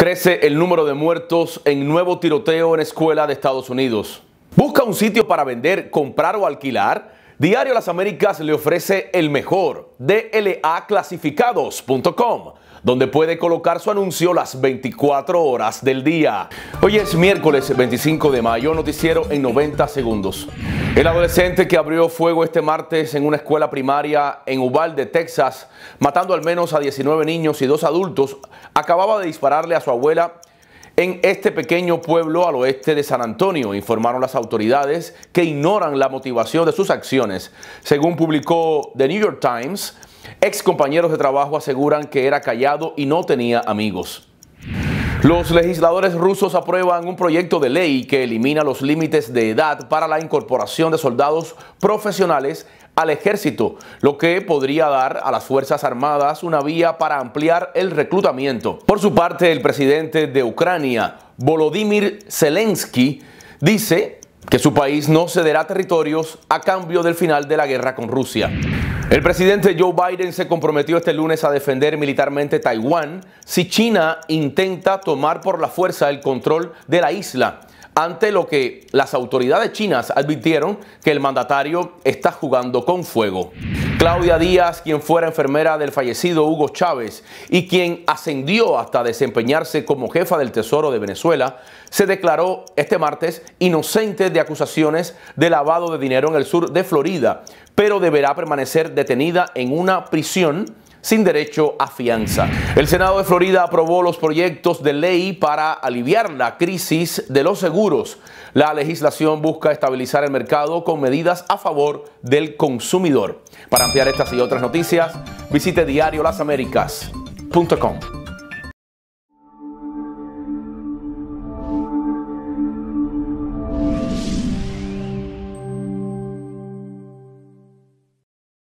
Crece el número de muertos en nuevo tiroteo en escuela de Estados Unidos. ¿Busca un sitio para vender, comprar o alquilar? Diario Las Américas le ofrece el mejor, dlaclasificados.com donde puede colocar su anuncio las 24 horas del día. Hoy es miércoles 25 de mayo, noticiero en 90 segundos. El adolescente que abrió fuego este martes en una escuela primaria en Uvalde, Texas, matando al menos a 19 niños y dos adultos, acababa de dispararle a su abuela en este pequeño pueblo al oeste de San Antonio, informaron las autoridades que ignoran la motivación de sus acciones. Según publicó The New York Times, Ex compañeros de trabajo aseguran que era callado y no tenía amigos. Los legisladores rusos aprueban un proyecto de ley que elimina los límites de edad para la incorporación de soldados profesionales al ejército, lo que podría dar a las Fuerzas Armadas una vía para ampliar el reclutamiento. Por su parte, el presidente de Ucrania, Volodymyr Zelensky, dice que su país no cederá territorios a cambio del final de la guerra con Rusia. El presidente Joe Biden se comprometió este lunes a defender militarmente Taiwán si China intenta tomar por la fuerza el control de la isla, ante lo que las autoridades chinas advirtieron que el mandatario está jugando con fuego. Claudia Díaz, quien fuera enfermera del fallecido Hugo Chávez y quien ascendió hasta desempeñarse como jefa del Tesoro de Venezuela, se declaró este martes inocente de acusaciones de lavado de dinero en el sur de Florida, pero deberá permanecer detenida en una prisión sin derecho a fianza. El Senado de Florida aprobó los proyectos de ley para aliviar la crisis de los seguros. La legislación busca estabilizar el mercado con medidas a favor del consumidor. Para ampliar estas y otras noticias, visite diariolasaméricas.com.